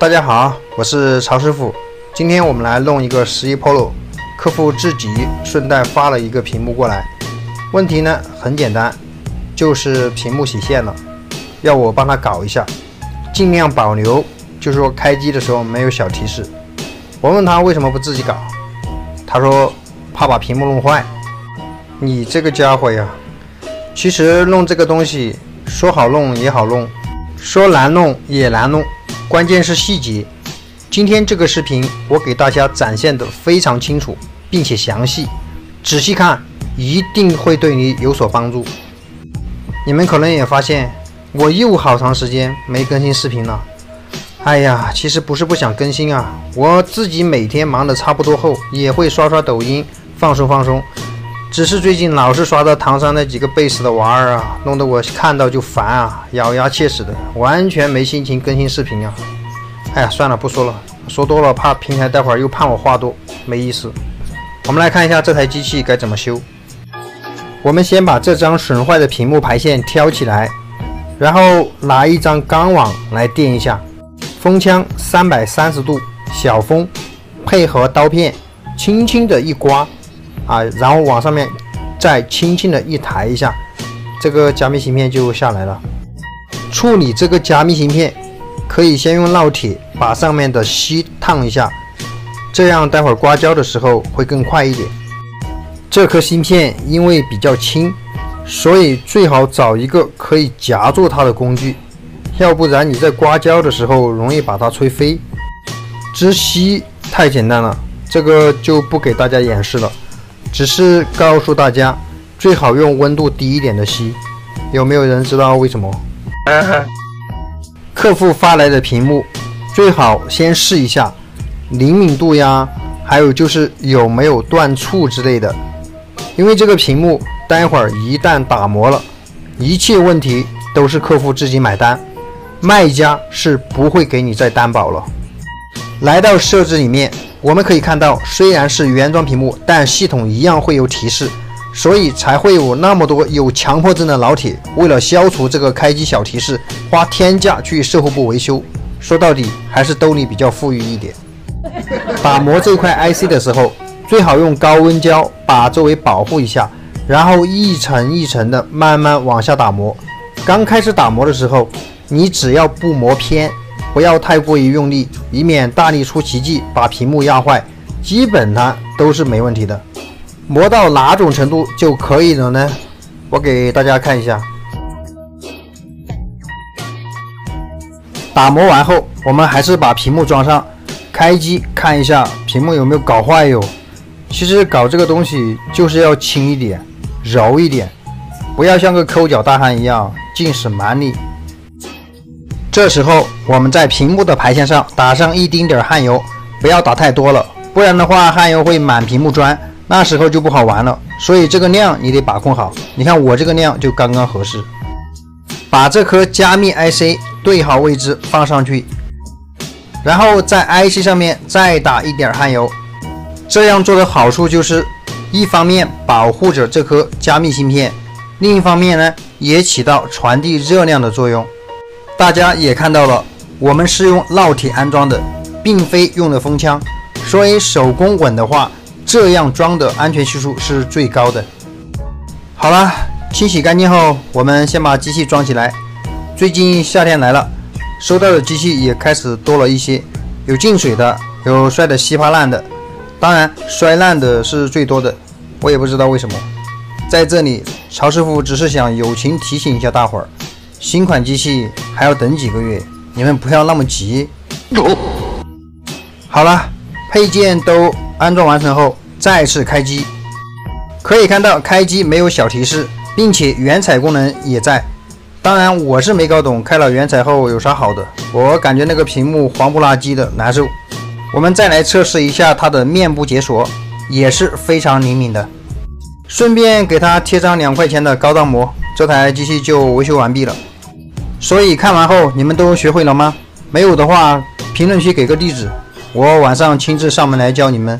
大家好，我是曹师傅。今天我们来弄一个十一 Pro，客户自己顺带发了一个屏幕过来。问题呢很简单，就是屏幕洗线了，要我帮他搞一下，尽量保留，就是说开机的时候没有小提示。我问他为什么不自己搞，他说怕把屏幕弄坏。你这个家伙呀，其实弄这个东西说好弄也好弄，说难弄也难弄。关键是细节。今天这个视频我给大家展现的非常清楚，并且详细，仔细看一定会对你有所帮助。你们可能也发现我又好长时间没更新视频了。哎呀，其实不是不想更新啊，我自己每天忙得差不多后，也会刷刷抖音放松放松。只是最近老是刷到唐山那几个贝斯的娃儿啊，弄得我看到就烦啊，咬牙切齿的，完全没心情更新视频啊。哎呀，算了，不说了，说多了怕平台待会儿又判我话多，没意思。我们来看一下这台机器该怎么修。我们先把这张损坏的屏幕排线挑起来，然后拿一张钢网来垫一下，风枪三百三十度小风，配合刀片，轻轻的一刮。啊，然后往上面再轻轻的一抬一下，这个加密芯片就下来了。处理这个加密芯片，可以先用烙铁把上面的锡烫一下，这样待会儿刮胶的时候会更快一点。这颗芯片因为比较轻，所以最好找一个可以夹住它的工具，要不然你在刮胶的时候容易把它吹飞。织锡太简单了，这个就不给大家演示了。只是告诉大家，最好用温度低一点的锡。有没有人知道为什么？客户发来的屏幕，最好先试一下灵敏度呀，还有就是有没有断触之类的。因为这个屏幕待会儿一旦打磨了，一切问题都是客户自己买单，卖家是不会给你再担保了。来到设置里面。我们可以看到，虽然是原装屏幕，但系统一样会有提示，所以才会有那么多有强迫症的老铁，为了消除这个开机小提示，花天价去售后部维修。说到底，还是兜里比较富裕一点。打磨这块 IC 的时候，最好用高温胶把周围保护一下，然后一层一层的慢慢往下打磨。刚开始打磨的时候，你只要不磨偏。不要太过于用力，以免大力出奇迹把屏幕压坏。基本它都是没问题的。磨到哪种程度就可以了呢？我给大家看一下。打磨完后，我们还是把屏幕装上，开机看一下屏幕有没有搞坏哟。其实搞这个东西就是要轻一点，柔一点，不要像个抠脚大汉一样尽使蛮力。这时候，我们在屏幕的排线上打上一丁点儿焊油，不要打太多了，不然的话焊油会满屏幕钻，那时候就不好玩了。所以这个量你得把控好。你看我这个量就刚刚合适。把这颗加密 IC 对好位置放上去，然后在 IC 上面再打一点焊油。这样做的好处就是，一方面保护着这颗加密芯片，另一方面呢也起到传递热量的作用。大家也看到了，我们是用烙铁安装的，并非用的风枪，所以手工稳的话，这样装的安全系数是最高的。好了，清洗干净后，我们先把机器装起来。最近夏天来了，收到的机器也开始多了一些，有进水的，有摔得稀巴烂的，当然摔烂的是最多的，我也不知道为什么。在这里，曹师傅只是想友情提醒一下大伙儿。新款机器还要等几个月，你们不要那么急。好了，配件都安装完成后，再次开机。可以看到开机没有小提示，并且原彩功能也在。当然，我是没搞懂开了原彩后有啥好的，我感觉那个屏幕黄不拉几的，难受。我们再来测试一下它的面部解锁，也是非常灵敏的。顺便给它贴张两块钱的高档膜，这台机器就维修完毕了。所以看完后你们都学会了吗？没有的话，评论区给个地址，我晚上亲自上门来教你们。